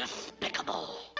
Despicable.